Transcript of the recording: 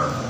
Turner.